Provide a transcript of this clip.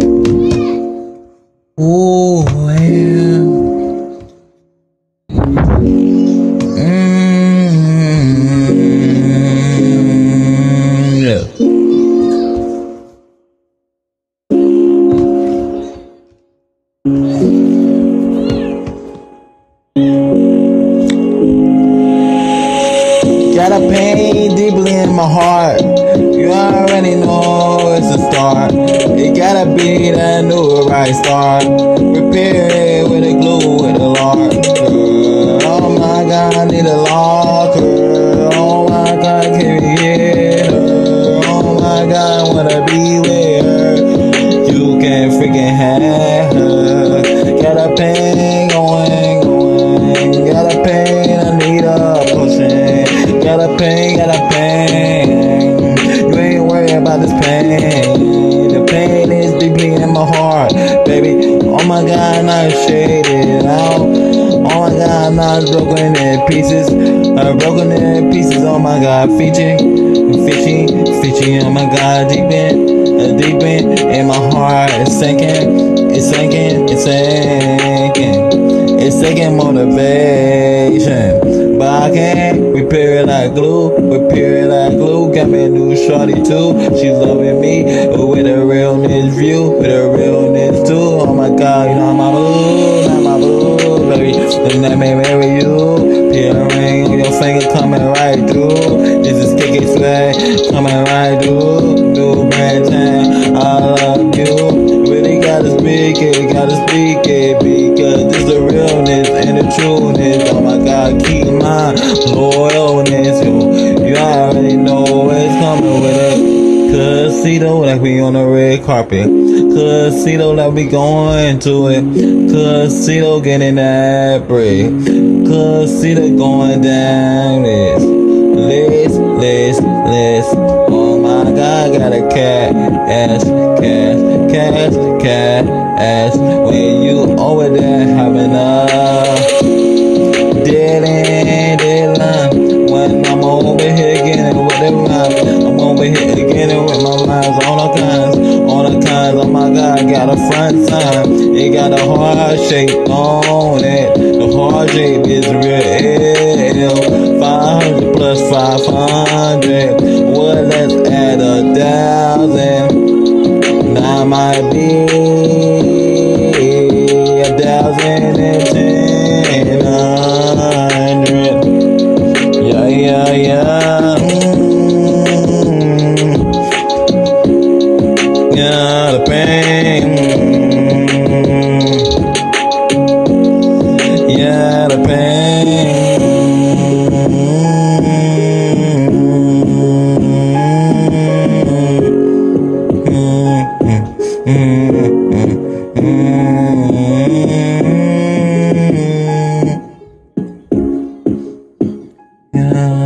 Oh, yeah. Mm, yeah. Got a pain deeply in my heart. You already know start. It gotta be that new right start. Repair it with a glue with a. Girl, Oh my god, I need a locker. Oh my god, can you get her? Oh my god, I wanna be with her. You can't freaking have my god, not shaded out. Oh my god, not broken in pieces. Uh, broken in pieces, oh my god, Fiji, fishing, fishing, oh my god, deep in, uh, deep in, in my heart, it's sinking, it's sinking, it's sinking, it's sinking motivation. But I can't repair it like glue, repair it like glue. Got me a new shorty too. She's loving me with a realness view, with a realness Me marry you. Put a ring on your finger coming right through. This is kick it swag coming right through. New brand time, I love you. Really gotta speak it, gotta speak it because this the realness and the trueness. Oh my God, keep my loyalness. Yo, you already know what's coming with it. Casino like we on the red carpet. Casino like we going to it. Casino getting that bread. Casino going down this. List, list, list. Oh my God, got a cat ass, cash, cash, cat ass. When you over there having a dead God, got a front sign. It got a heart shape on it. The heart shape is real. 500 plus 500. Well, let's add a thousand. now.